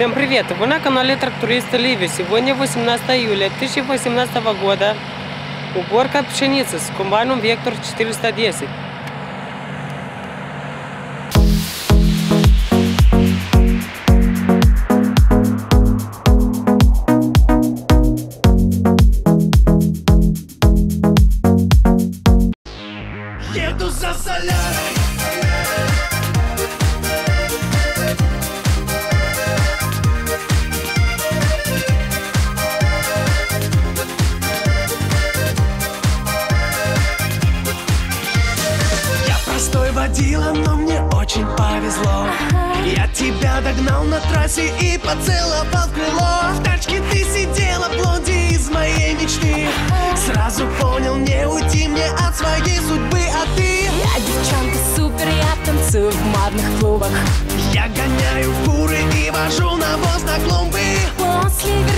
Всем привет! Вы на канале Тракториста Ливи. Сегодня 18 июля 2018 года. Уборка пшеницы с комбайном Вектор 410. Еду за солярой простой водила, но мне очень повезло. Я тебя догнал на трассе и поцеловал в крыло. В тачке ты сидела, блонди из моей мечты. Сразу понял, не уйти мне от своей судьбы, а ты? Я девчонка супер, я танцую в модных клубах. Я гоняю фуры и вожу навоз на клумбы. После